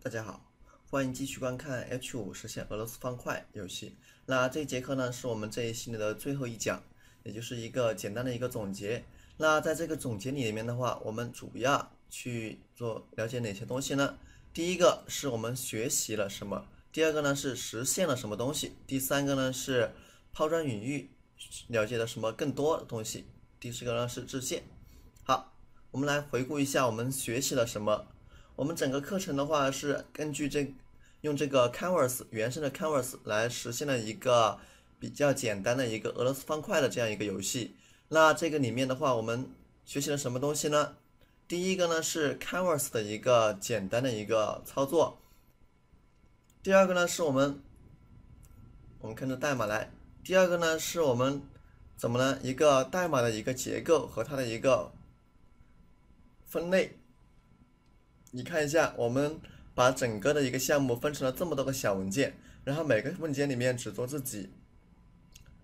大家好，欢迎继续观看 H 五实现俄罗斯方块游戏。那这节课呢，是我们这一系列的最后一讲，也就是一个简单的一个总结。那在这个总结里面的话，我们主要去做了解哪些东西呢？第一个是我们学习了什么，第二个呢是实现了什么东西，第三个呢是抛砖引玉，了解了什么更多的东西，第四个呢是致谢。好，我们来回顾一下我们学习了什么。我们整个课程的话是根据这用这个 Canvas 原生的 Canvas 来实现了一个比较简单的一个俄罗斯方块的这样一个游戏。那这个里面的话，我们学习了什么东西呢？第一个呢是 Canvas 的一个简单的一个操作。第二个呢是我们我们看着代码来。第二个呢是我们怎么呢？一个代码的一个结构和它的一个分类。你看一下，我们把整个的一个项目分成了这么多个小文件，然后每个文件里面只做自己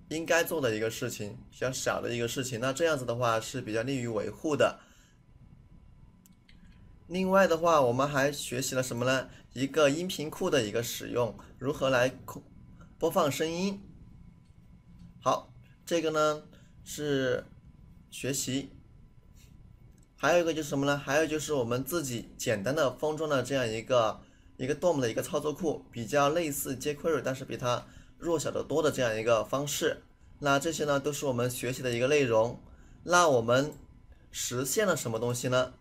应该做的一个事情，比较小的一个事情。那这样子的话是比较利于维护的。另外的话，我们还学习了什么呢？一个音频库的一个使用，如何来播放声音。好，这个呢是学习。还有一个就是什么呢？还有就是我们自己简单的封装的这样一个一个 DOM 的一个操作库，比较类似 jQuery，但是比它弱小的多的这样一个方式。那这些呢都是我们学习的一个内容。那我们实现了什么东西呢？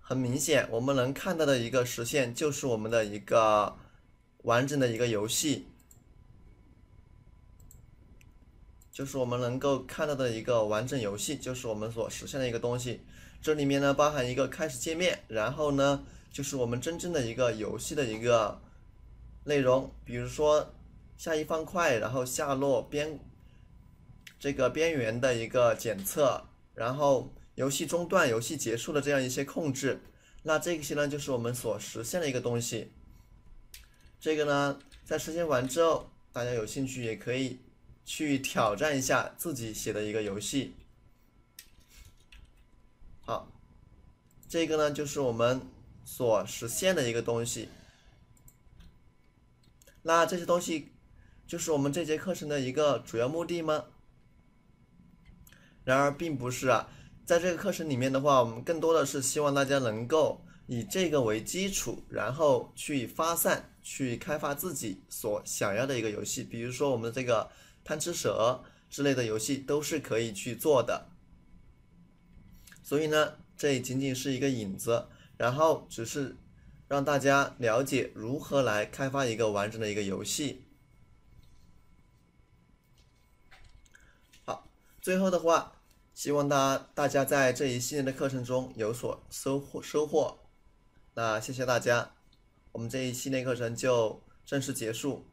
很明显，我们能看到的一个实现就是我们的一个完整的一个游戏，就是我们能够看到的一个完整游戏，就是我们所实现的一个东西。这里面呢包含一个开始界面，然后呢就是我们真正的一个游戏的一个内容，比如说下一方块，然后下落边这个边缘的一个检测，然后游戏中断、游戏结束的这样一些控制，那这些呢就是我们所实现的一个东西。这个呢在实现完之后，大家有兴趣也可以去挑战一下自己写的一个游戏。好，这个呢就是我们所实现的一个东西。那这些东西就是我们这节课程的一个主要目的吗？然而并不是啊，在这个课程里面的话，我们更多的是希望大家能够以这个为基础，然后去发散，去开发自己所想要的一个游戏。比如说我们的这个贪吃蛇之类的游戏都是可以去做的。所以呢，这也仅仅是一个引子，然后只是让大家了解如何来开发一个完整的一个游戏。好，最后的话，希望大大家在这一系列的课程中有所收获收获。那谢谢大家，我们这一系列课程就正式结束。